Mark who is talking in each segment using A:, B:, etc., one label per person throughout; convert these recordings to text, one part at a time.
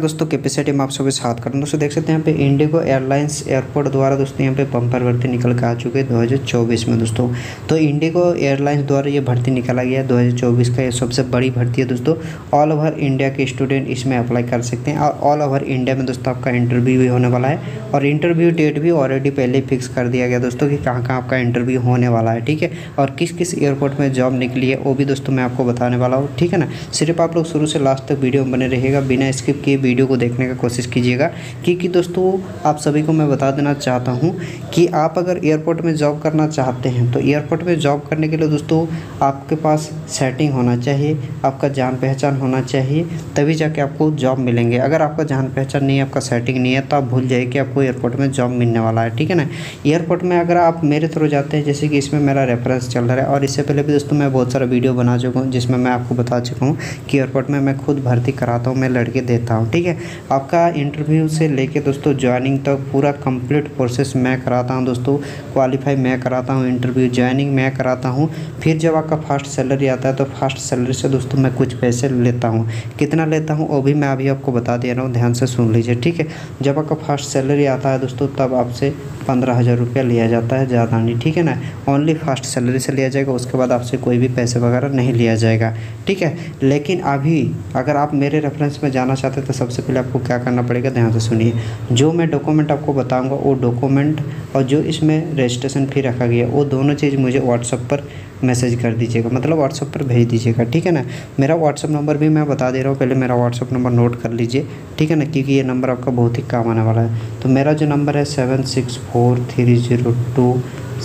A: दोस्तों कैपेसिटी में आप सभी साथ करूँ दोस्तों, देख सकते हैं यहाँ पे इंडिगो एयरलाइंस एयरपोर्ट द्वारा दोस्तों यहाँ पे बम्पर भर्ती निकल के आ चुके हैं 2024 में दोस्तों। तो इंडिगो एयरलाइंस द्वारा ये भर्ती निकाला गया है 2024 का। ये सबसे बड़ी भर्ती है दोस्तों। ऑल ओवर इंडिया के स्टूडेंट इसमें अप्लाई कर सकते हैं। और ऑल ओवर इंडिया में दोस्तों आपका इंटरव्यू भी होने वाला है। और इंटरव्यू डेट भी ऑलरेडी पहले फिक्स कर दिया गया दोस्तों कि कहाँ कहाँ आपका इंटरव्यू होने वाला है, ठीक है? और किस किस एयरपोर्ट में जॉब निकली है, वो भी दोस्तों मैं आपको बताने वाला हूँ, ठीक है ना? सिर्फ़ आप लोग शुरू से लास्ट तक वीडियो बने रहेगा बिना स्किप किए वीडियो को देखने का कोशिश कीजिएगा। क्योंकि दोस्तों, आप सभी को मैं बता देना चाहता हूँ कि आप अगर एयरपोर्ट में जॉब करना चाहते हैं तो एयरपोर्ट में जॉब करने के लिए दोस्तों, आपके पास सेटिंग होना चाहिए, आपका जान पहचान होना चाहिए, तभी जाके आपको जॉब मिलेंगे। अगर आपका जान पहचान नहीं है, आपका सेटिंग नहीं है तो आप भूल जाइए कि आपको एयरपोर्ट में जॉब मिलने वाला है, ठीक है ना? एयरपोर्ट में अगर आप मेरे थ्रू जाते हैं, जैसे कि इसमें मेरा रेफरेंस चल रहा है, और इससे पहले भी दोस्तों, मैं बहुत सारा वीडियो बना चुका हूँ, जिसमें मैं आपको बता चुका हूँ कि एयरपोर्ट में मैं खुद भर्ती कराता हूँ, मैं लड़के देता हूँ ठीक है? आपका इंटरव्यू से लेके दोस्तों ज्वाइनिंग तक पूरा कंप्लीट प्रोसेस मैं कराता हूँ दोस्तों। क्वालिफाई मैं कराता हूँ इंटरव्यू ज्वाइनिंग मैं कराता हूँ। फिर जब आपका फ़र्स्ट सैलरी आता है तो फ़र्स्ट सैलरी से दोस्तों मैं कुछ पैसे लेता हूँ। कितना लेता हूँ वो भी मैं अभी आपको बता दे रहा हूँ, ध्यान से सुन लीजिए, ठीक है? जब आपका फ़र्स्ट सैलरी आता है दोस्तों तब आपसे पंद्रह हज़ार रुपया लिया जाता है, ज़्यादा नहीं, ठीक है ना? ओनली फ़र्स्ट सैलरी से लिया जाएगा, उसके बाद आपसे कोई भी पैसे वगैरह नहीं लिया जाएगा, ठीक है? लेकिन अभी अगर आप मेरे रेफरेंस में जाना चाहते हैं तो सबसे पहले आपको क्या करना पड़ेगा? ध्यान से सुनिए। जो मैं डॉक्यूमेंट आपको बताऊँगा, वो डॉक्यूमेंट और जो इसमें रजिस्ट्रेशन फ़ी रखा गया, वो दोनों चीज़ मुझे व्हाट्सअप पर मैसेज कर दीजिएगा। मतलब व्हाट्सअप पर भेज दीजिएगा, ठीक है ना? मेरा व्हाट्सअप नंबर भी मैं बता दे रहा हूँ, पहले मेरा व्हाट्सअप नंबर नोट कर लीजिए, ठीक है ना? क्योंकि ये नंबर आपका बहुत ही काम आने वाला है। तो मेरा जो नंबर है seven six four three zero two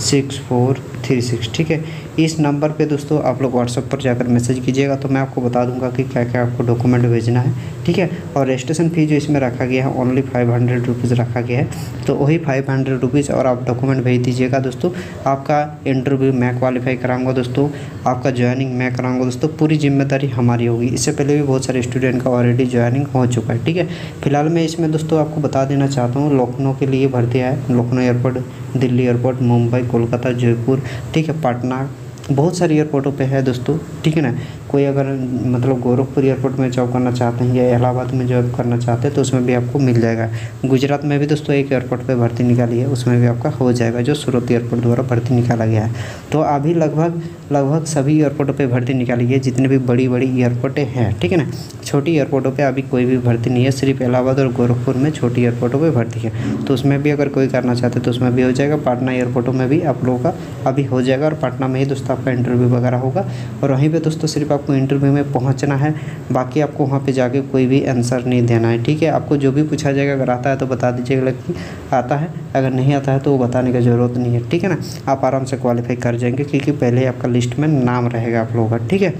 A: six four three six, ठीक है? इस नंबर पे दोस्तों आप लोग व्हाट्सअप पर जाकर मैसेज कीजिएगा तो मैं आपको बता दूँगा कि क्या क्या आपको डॉक्यूमेंट भेजना है, ठीक है? और रजिस्ट्रेशन फ़ी जो इसमें रखा गया है ओनली फाइव हंड्रेड रुपीज़ रखा गया है। तो वही फाइव हंड्रेड रुपीज़ और आप डॉक्यूमेंट भेज दीजिएगा दोस्तों। आपका इंटरव्यू मैं क्वालिफाई कराऊँगा दोस्तों। आपका ज्वाइनिंग मैं कराऊँगा दोस्तों। पूरी ज़िम्मेदारी हमारी होगी। इससे पहले भी बहुत सारे स्टूडेंट का ऑलरेडी ज्वाइनिंग हो चुका है, ठीक है? फ़िलहाल मैं इसमें दोस्तों आपको बता देना चाहता हूँ, लखनऊ के लिए भर्ती है। Lucknow airport Delhi airport Mumbai, Kolkata, Jaipur. ठीक है पटना बहुत सारे एयरपोर्टों पे है दोस्तों ठीक है ना? कोई अगर मतलब गोरखपुर एयरपोर्ट में जॉब करना चाहते हैं या इलाहाबाद में जॉब करना चाहते हैं तो उसमें भी आपको मिल जाएगा। गुजरात में भी दोस्तों एक एयरपोर्ट पे भर्ती निकाली है, उसमें भी आपका हो जाएगा, जो सूरत एयरपोर्ट द्वारा भर्ती निकाला गया है। तो अभी लगभग लगभग सभी एयरपोर्टों पर भर्ती निकाली गई है, जितने भी बड़ी बड़ी एयरपोर्टें हैं, ठीक है ना? छोटी एयरपोर्टों पर अभी कोई भी भर्ती नहीं है, सिर्फ़ इलाहाबाद और गोरखपुर में छोटी एयरपोर्टों पर भर्ती है। तो उसमें भी अगर कोई करना चाहते तो उसमें भी हो जाएगा, पटना एयरपोर्टों में भी आप लोगों का अभी हो जाएगा, और पटना में ही दोस्तों आपका इंटरव्यू वगैरह होगा। और वहीं पर दोस्तों सिर्फ़ आपको इंटरव्यू में पहुँचना है, बाकी आपको वहाँ पे जाके कोई भी आंसर नहीं देना है, ठीक है? आपको जो भी पूछा जाएगा, अगर आता है तो बता दीजिएगा कि आता है, अगर नहीं आता है तो वो बताने की ज़रूरत नहीं है, ठीक है ना? आप आराम से क्वालिफाई कर जाएँगे, क्योंकि पहले आपका लिस्ट में नाम रहेगा आप लोगों का, ठीक है?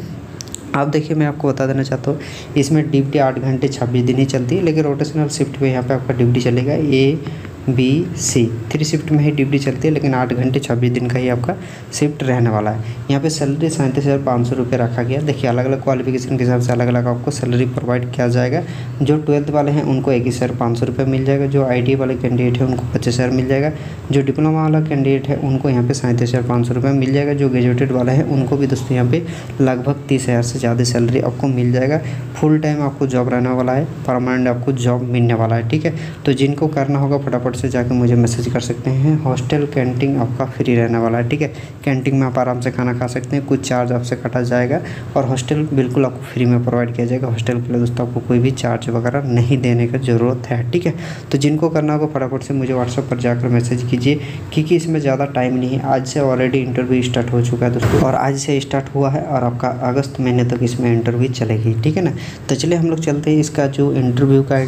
A: आप देखिए, मैं आपको बता देना चाहता हूँ, इसमें ड्यूटी आठ घंटे छब्बीस दिन ही चलती है, लेकिन रोटेशनल शिफ्ट में यहाँ पे आपका ड्यूटी चलेगा A B C three shift में ही ड्यूटी चलती है, लेकिन आठ घंटे छब्बीस दिन का ही आपका शिफ्ट रहने वाला है। यहाँ पे सैलरी सैंतीस हज़ार पाँच सौ रुपये रखा गया। देखिए अलग अलग क्वालिफिकेशन के हिसाब से अलग अलग आपको सैलरी प्रोवाइड किया जाएगा। जो ट्वेल्थ वाले हैं, उनको इक्कीस हज़ार पाँच सौ रुपये मिल जाएगा। जो आई वाले कैंडिडेट है, उनको पच्चीस हज़ार मिल जाएगा। जो डिप्लोमा वाला कैंडिडेट है, उनको यहाँ पे सैंतीस हज़ार पाँच सौ रुपये मिल जाएगा। जो ग्रेजुएटेड वाले हैं, उनको भी दोस्तों यहाँ पे लगभग तीस हज़ार से ज़्यादा सैलरी आपको मिल जाएगा। फुल टाइम आपको जॉब रहने वाला है। परमानेंट आपको जॉब मिलने वाला है, ठीक है? तो जिनको करना होगा, फटाफट से जाकर मुझे मैसेज कर सकते हैं। हॉस्टल कैंटीन आपका फ्री रहने वाला है, ठीक है? कैंटीन में आप आराम से खाना खा सकते हैं, कुछ चार्ज आपसे कटा जाएगा और हॉस्टल बिल्कुल आपको फ्री में प्रोवाइड किया जाएगा। हॉस्टल के लिए दोस्तों आपको कोई भी चार्ज वगैरह नहीं देने का ज़रूरत है, ठीक है? तो जिनको करना होगा फटाफट से मुझे व्हाट्सअप पर जाकर मैसेज कीजिए, क्योंकि इसमें ज़्यादा टाइम नहीं है। आज से ऑलरेडी इंटरव्यू स्टार्ट हो चुका है दोस्तों और आज से स्टार्ट हुआ है और आपका अगस्त महीने तक इसमें इंटरव्यू चलेगी, ठीक है ना? तो चलिए हम लोग चलते हैं इसका जो इंटरव्यू का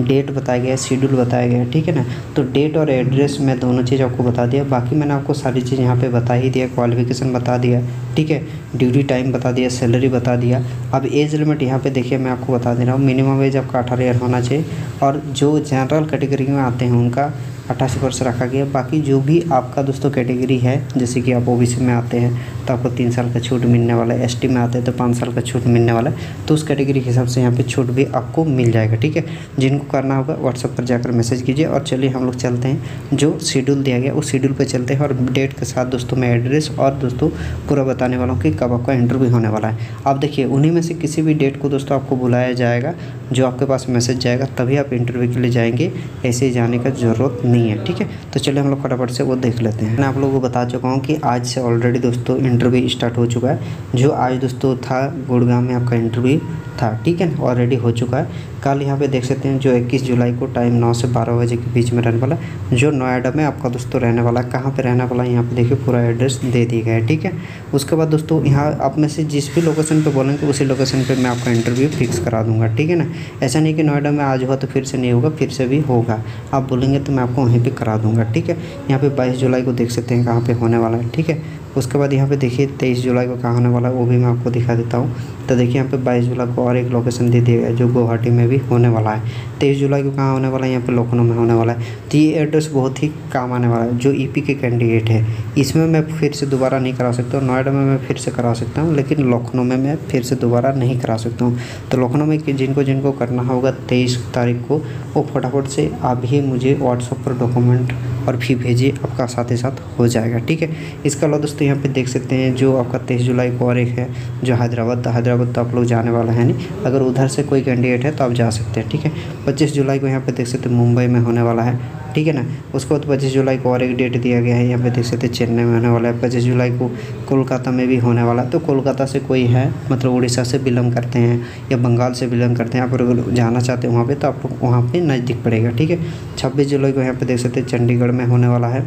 A: डेट बताया गया है शेड्यूल बताया गया है ठीक है ना? तो डेट और एड्रेस मैं दोनों चीज़ आपको बता दिया। बाकी मैंने आपको सारी चीज़ यहाँ पे बता ही दिया क्वालिफिकेशन बता दिया, ठीक है? ड्यूटी टाइम बता दिया सैलरी बता दिया। अब एज लिमिट यहाँ पे देखिए, मैं आपको बता दे रहा हूँ। मिनिमम एज आपका अठारह ईयर होना चाहिए। और जो जनरल कैटेगरी में आते हैं उनका अट्ठासी परसेंट रखा गया। बाकी जो भी आपका दोस्तों कैटेगरी है, जैसे कि आप ओबीसी में आते हैं तो आपको तीन साल का छूट मिलने वाला है। एसटी में आते हैं तो पाँच साल का छूट मिलने वाला है। तो उस कैटेगरी के हिसाब से यहाँ पे छूट भी आपको मिल जाएगा, ठीक है? जिनको करना होगा व्हाट्सअप पर जाकर मैसेज कीजिए और चलिए हम लोग चलते हैं। जो शेड्यूल दिया गया, उस शेड्यूल पर चलते हैं और डेट के साथ दोस्तों मैं एड्रेस और दोस्तों पूरा बताने वाला हूँ कि कब आपका इंटरव्यू होने वाला है। आप देखिए, उन्हीं में से किसी भी डेट को दोस्तों आपको बुलाया जाएगा। जो आपके पास मैसेज जाएगा, तभी आप इंटरव्यू के लिए जाएँगे। ऐसे ही जाने का ज़रूरत नहीं है, ठीक है? तो चलिए हम लोग फटाफट से वो देख लेते हैं। मैं आप लोगों को बता चुका हूँ कि आज से ऑलरेडी दोस्तों इंटरव्यू स्टार्ट हो चुका है। जो आज दोस्तों था गुड़गांव में आपका इंटरव्यू था, ठीक है? ऑलरेडी हो चुका है। कल यहाँ पे देख सकते हैं जो 21 जुलाई को टाइम 9 से 12 बजे के बीच में रहने वाला, जो नोएडा में आपका दोस्तों रहने वाला है कहाँ पर रहने वाला है, यहाँ पे देखिए पूरा एड्रेस दे दिया गया है, ठीक है? उसके बाद दोस्तों यहाँ आप में से जिस भी लोकेशन पे बोलेंगे, उसी लोकेशन पे मैं आपका इंटरव्यू फिक्स करा दूँगा, ठीक है ना? ऐसा नहीं कि नोएडा में आज हुआ तो फिर से नहीं होगा, फिर से भी होगा। आप बोलेंगे तो मैं आपको वहीं पर करा दूँगा, ठीक है? यहाँ पर बाईस जुलाई को देख सकते हैं कहाँ पर होने वाला है, ठीक है? उसके बाद यहाँ पे देखिए तेईस जुलाई को कहाँ होने वाला है, वो भी मैं आपको दिखा देता हूँ। तो देखिए यहाँ पे बाईस जुलाई को और एक लोकेशन दे दिया गया जो गुवाहाटी में भी होने वाला है। तेईस जुलाई को कहाँ होने वाला है, यहाँ पे लखनऊ में होने वाला है। तो ये एड्रेस बहुत ही काम आने वाला है, जो ई e के कैंडिडेट है। इसमें मैं फिर से दोबारा नहीं करा सकता हूँ, नोएडा में मैं फिर से करा सकता हूँ, लेकिन लखनऊ में मैं फिर से दोबारा नहीं करा सकता हूँ। तो लखनऊ में जिनको जिनको करना होगा तेईस तारीख को, वो फटाफट से अभी मुझे व्हाट्सअप पर डॉक्यूमेंट और फ़ी भेजिए आपका साथ ही साथ हो जाएगा, ठीक है? इसके अलावा दोस्तों, यहाँ पे देख सकते हैं जो आपका तेईस जुलाई को और एक है, जो हैदराबाद हैदराबाद तो आप लोग जाने वाला है नहीं। अगर उधर से कोई कैंडिडेट है तो आप जा सकते हैं, ठीक है? पच्चीस जुलाई को यहाँ पर देख सकते हैं मुंबई में होने वाला है। ठीक है ना? उसके बाद पच्चीस जुलाई को और एक डेट दिया गया है, यहाँ पे देख सकते चेन्नई में होने वाला है। पच्चीस जुलाई को कोलकाता में भी होने वाला तो कोलकाता से कोई है? मतलब उड़ीसा से बिलोंग करते हैं या बंगाल से बिलोंग करते हैं? आप अगर जाना चाहते हैं वहाँ पर तो आप लोग वहाँ पर नज़दीक पड़ेगा, ठीक है? छब्बीस जुलाई को यहाँ पर देख सकते चंडीगढ़ में होने वाला है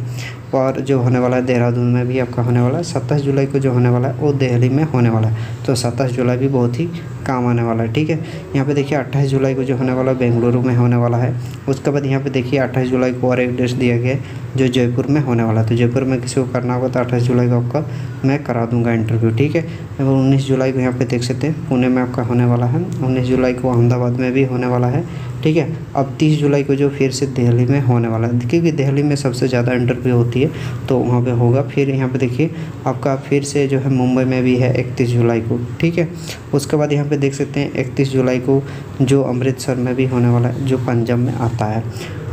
A: और जो होने वाला है देहरादून में भी आपका होने वाला है। सत्ताईस जुलाई को जो होने वाला है, वो दिल्ली में होने वाला है। तो सत्ताईस जुलाई भी बहुत ही काम आने वाला है, ठीक है? यहाँ पे देखिए अट्ठाईस जुलाई को जो होने वाला है, बेंगलुरु में होने वाला है। उसके बाद यहाँ पे देखिए अट्ठाईस जुलाई को और एक डेट दिया गया जो जयपुर में होने वाला है। तो जयपुर में किसी को करना होगा तो अट्ठाईस जुलाई को आपका मैं करा दूँगा इंटरव्यू ठीक है? और उन्नीस जुलाई को यहाँ पे देख सकते हैं, पुणे में आपका होने वाला है। उन्नीस जुलाई को अहमदाबाद में भी होने वाला है, ठीक है? अब तीस जुलाई को जो फिर से दिल्ली में होने वाला है, क्योंकि दिल्ली में सबसे ज़्यादा इंटरव्यू होती है तो वहाँ पे होगा। फिर यहाँ पे देखिए, आपका फिर से जो है मुंबई में भी है इकतीस जुलाई को, ठीक है? उसके बाद यहाँ पे देख सकते हैं, इकतीस जुलाई को जो अमृतसर में भी होने वाला है, जो पंजाब में आता है।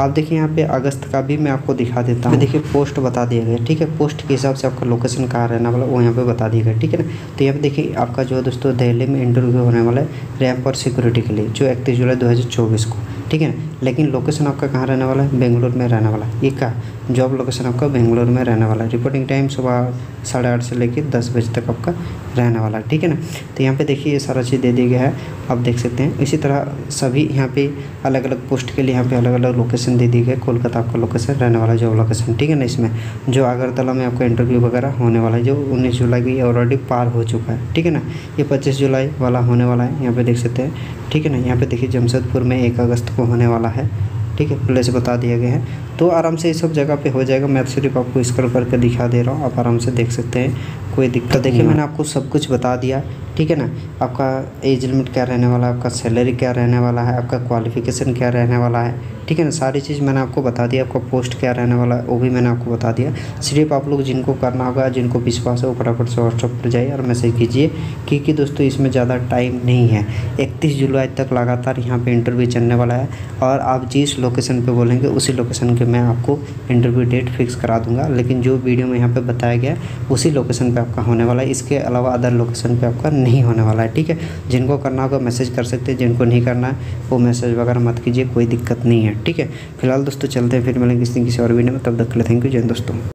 A: आप देखिए यहाँ पे अगस्त का भी मैं आपको दिखा देता हूँ। देखिए, पोस्ट बता दिया गया, ठीक है? पोस्ट के हिसाब से आपका लोकेशन कहाँ रहना वाला, वो यहाँ पे बता दिया गया, ठीक है ना? तो यहाँ पे देखिए, आपका जो है दोस्तों, दिल्ली में इंटरव्यू होने वाला है रैम्प और सिक्योरिटी के लिए, जो इकतीस जुलाई दो हज़ार चौबीस को। ठीक है ना? लेकिन लोकेशन आपका कहाँ रहने वाला है? बेंगलोर में रहने वाला है। ये का जॉब लोकेशन आपका बेंगलोर में रहने वाला है। रिपोर्टिंग टाइम सुबह साढ़े आठ से लेकर दस बजे तक आपका रहने वाला है। ठीक है ना? तो यहाँ पे देखिए ये सारा चीज़ दे दिया गया है। आप देख सकते हैं। इसी तरह सभी यहाँ पे अलग अलग पोस्ट के लिए यहाँ पे अलग अलग लोकेशन दे दिए गए। कोलकाता आपका लोकेशन रहने वाला जॉब लोकेशन ठीक है ना इसमें? जो अगरतला में आपका इंटरव्यू वगैरह होने वाला है, जो उन्नीस जुलाई की ऑलरेडी पार हो चुका है। ठीक है ना? ये पच्चीस जुलाई वाला होने वाला है। यहाँ पर देख सकते हैं। ठीक है ना? यहाँ पर देखिए जमशेदपुर में एक अगस्त को होने वाला है। ठीक है प्लेस बता दिया गया है। तो आराम से ये सब जगह पे हो जाएगा। मैं सिर्फ़ आपको स्क्रॉल करके दिखा दे रहा हूँ। आप आराम से देख सकते हैं। कोई दिक्कत देखिए मैंने आपको सब कुछ बता दिया। ठीक है ना? आपका एज लिमिट क्या रहने वाला है? आपका सैलरी क्या रहने वाला है? आपका क्वालिफिकेशन क्या रहने वाला है? ठीक है ना, सारी चीज़ मैंने आपको बता दिया आपका पोस्ट क्या रहने वाला है, वो भी मैंने आपको बता दिया। सिर्फ़ आप लोग जिनको करना होगा, जिनको विश्वास है, वो फटाफट से व्हाट्सअप पर जाइए और मैसेज कीजिए क्योंकि दोस्तों, इसमें ज़्यादा टाइम नहीं है। इकतीस जुलाई तक लगातार यहाँ पर इंटरव्यू चलने वाला है और आप जिस लोकेशन पर बोलेंगे, उसी लोकेशन के मैं आपको इंटरव्यू डेट फिक्स करा दूँगा। लेकिन जो वीडियो में यहाँ पर बताया गया उसी लोकेशन पर आपका होने वाला है। इसके अलावा अदर लोकेशन पर आपका नहीं होने वाला है, ठीक है? जिनको करना होगा मैसेज कर सकते हैं, जिनको नहीं करना है, वो मैसेज वगैरह मत कीजिए, कोई दिक्कत नहीं है। ठीक है। फ़िलहाल दोस्तों चलते हैं फिर मिलेंगे किसी किसी और वीडियो में। तब तक के लिए थैंक यू जय दोस्तों।